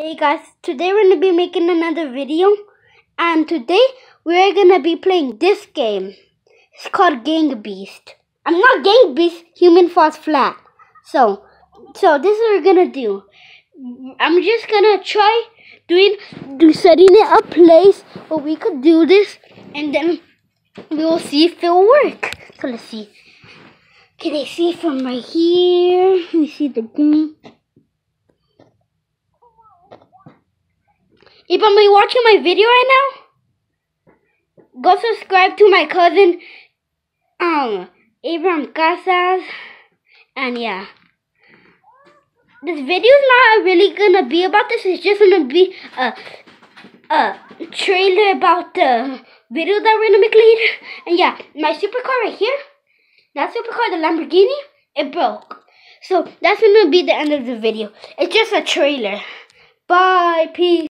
Hey guys, today we're gonna be making another video and today we're gonna be playing this game. It's called Gang Beast. I'm not Gang Beast, Human Falls Flat. So, so this is what we're gonna do. I'm just gonna try doing, do setting it a place where we could do this and then we will see if it'll work. So let's see. Can I see from right here? Let me see the game. If I'm watching my video right now, go subscribe to my cousin, um, Abraham Casas, and yeah. This video is not really gonna be about this. It's just gonna be a, a trailer about the video that we're gonna make later. And yeah, my supercar right here, that supercar, the Lamborghini, it broke. So that's gonna be the end of the video. It's just a trailer. Bye, peace.